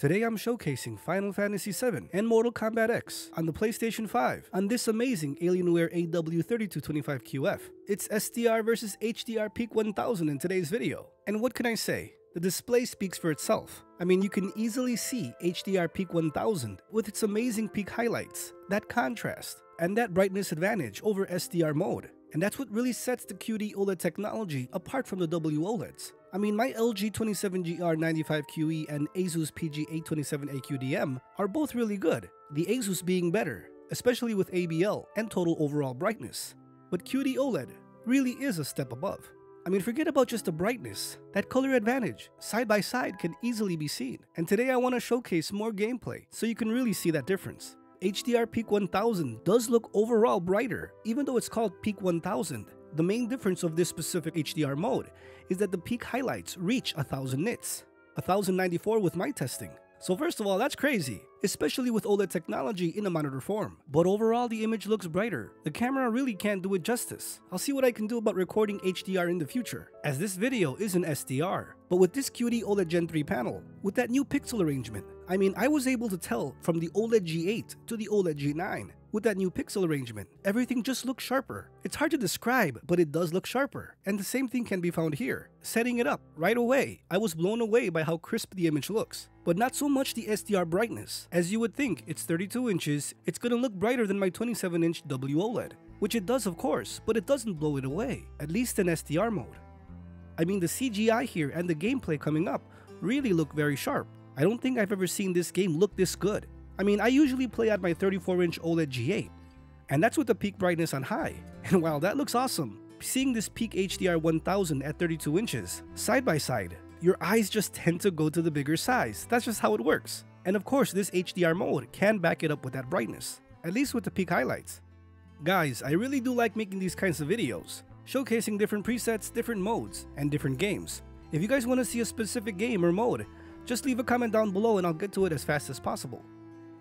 Today I'm showcasing Final Fantasy VII and Mortal Kombat X on the PlayStation 5 on this amazing Alienware AW3225QF. It's SDR versus HDR Peak 1000 in today's video. And what can I say? The display speaks for itself. I mean, you can easily see HDR Peak 1000 with its amazing peak highlights, that contrast, and that brightness advantage over SDR mode. And that's what really sets the QD OLED technology apart from the WOLEDs. I mean, my LG 27GR95QE and Asus PG27AQDM are both really good, the Asus being better, especially with ABL and total overall brightness. But QD OLED really is a step above. I mean, forget about just the brightness. That color advantage, side by side, can easily be seen. And today I want to showcase more gameplay so you can really see that difference. HDR Peak 1000 does look overall brighter, even though it's called Peak 1000. The main difference of this specific HDR mode is that the peak highlights reach 1000 nits, 1094 with my testing. So first of all, that's crazy, especially with OLED technology in a monitor form. But overall, the image looks brighter. The camera really can't do it justice. I'll see what I can do about recording HDR in the future, as this video is an SDR. But with this QD OLED Gen 3 panel, with that new pixel arrangement, I mean, I was able to tell from the OLED G8 to the OLED G9 with that new pixel arrangement, everything just looks sharper. It's hard to describe, but it does look sharper. And the same thing can be found here. Setting it up right away, I was blown away by how crisp the image looks. But not so much the SDR brightness. As you would think, it's 32 inches, it's gonna look brighter than my 27 inch WOLED. Which it does of course, but it doesn't blow it away, at least in SDR mode. I mean the CGI here and the gameplay coming up really look very sharp. I don't think I've ever seen this game look this good. I mean, I usually play at my 34-inch OLED G8, and that's with the peak brightness on high. And while that looks awesome, seeing this peak HDR 1000 at 32 inches, side by side, your eyes just tend to go to the bigger size. That's just how it works. And of course, this HDR mode can back it up with that brightness, at least with the peak highlights. Guys, I really do like making these kinds of videos, showcasing different presets, different modes, and different games. If you guys want to see a specific game or mode, just leave a comment down below and I'll get to it as fast as possible.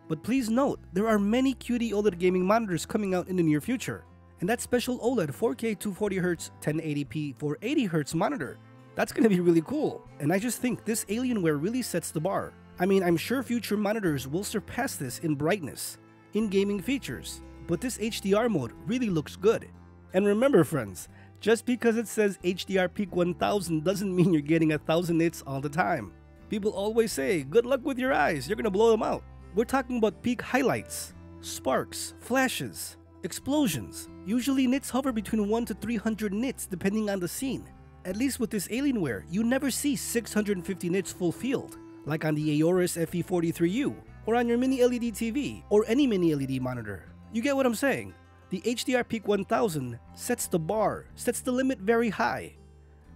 But please note, there are many QD OLED gaming monitors coming out in the near future. And that special OLED 4K 240Hz 1080p 480Hz monitor, that's gonna be really cool. And I just think this Alienware really sets the bar. I mean, I'm sure future monitors will surpass this in brightness, in gaming features, but this HDR mode really looks good. And remember friends, just because it says HDR Peak 1000 doesn't mean you're getting a 1000 nits all the time. People always say, good luck with your eyes, you're gonna blow them out. We're talking about peak highlights, sparks, flashes, explosions. Usually nits hover between 1 to 300 nits depending on the scene. At least with this Alienware, you never see 650 nits full field, like on the Aorus FV43U, or on your mini LED TV, or any mini LED monitor. You get what I'm saying? The HDR Peak 1000 sets the bar, sets the limit very high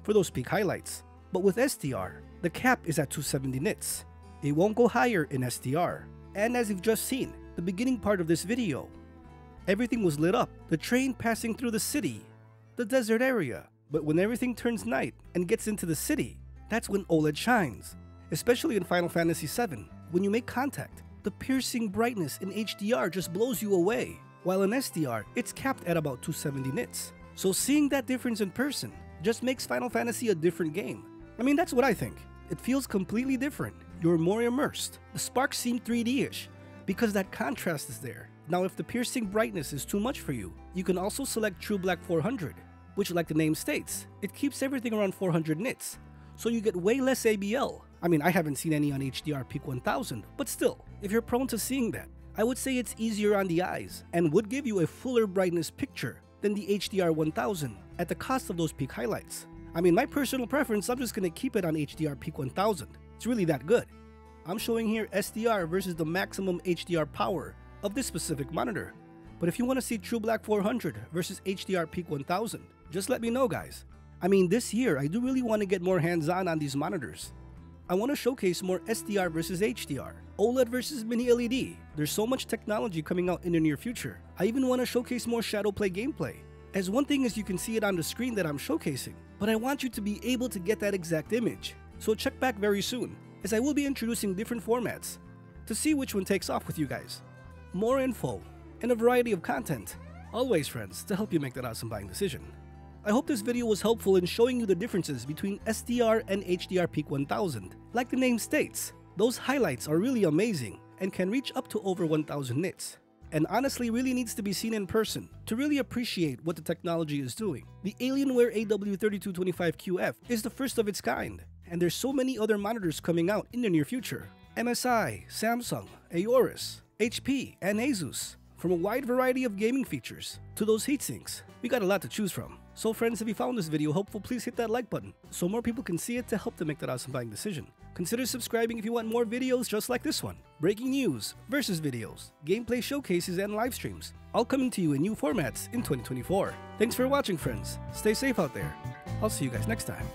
for those peak highlights. But with SDR, the cap is at 270 nits. It won't go higher in SDR. And as you've just seen, the beginning part of this video, everything was lit up, the train passing through the city, the desert area. But when everything turns night and gets into the city, that's when OLED shines. Especially in Final Fantasy VII, when you make contact, the piercing brightness in HDR just blows you away, while in SDR, it's capped at about 270 nits. So seeing that difference in person just makes Final Fantasy a different game. I mean, that's what I think. It feels completely different you're more immersed. The sparks seem 3D-ish because that contrast is there. Now if the piercing brightness is too much for you, you can also select True Black 400, which like the name states, it keeps everything around 400 nits, so you get way less ABL. I mean, I haven't seen any on HDR Peak 1000, but still, if you're prone to seeing that, I would say it's easier on the eyes and would give you a fuller brightness picture than the HDR 1000 at the cost of those peak highlights. I mean, my personal preference, I'm just gonna keep it on HDR Peak 1000. It's really that good. I'm showing here SDR versus the maximum HDR power of this specific monitor. But if you want to see True Black 400 versus HDR Peak 1000, just let me know guys. I mean this year I do really want to get more hands-on on these monitors. I want to showcase more SDR versus HDR, OLED versus mini LED. There's so much technology coming out in the near future. I even want to showcase more Shadowplay gameplay. As one thing is you can see it on the screen that I'm showcasing, but I want you to be able to get that exact image. So check back very soon, as I will be introducing different formats to see which one takes off with you guys. More info and a variety of content, always friends, to help you make that awesome buying decision. I hope this video was helpful in showing you the differences between SDR and HDR Peak 1000. Like the name states, Those highlights are really amazing and can reach up to over 1000 nits and honestly really needs to be seen in person to really appreciate what the technology is doing. The Alienware AW3225QF is the first of its kind, and there's so many other monitors coming out in the near future. MSI, Samsung, Aorus, HP, and Asus. From a wide variety of gaming features to those heatsinks, we got a lot to choose from. So friends, if you found this video helpful, please hit that like button so more people can see it to help them make that awesome buying decision. Consider subscribing if you want more videos just like this one. Breaking news, versus videos, gameplay showcases, and live streams, all coming to you in new formats in 2024. Thanks for watching friends. Stay safe out there. I'll see you guys next time.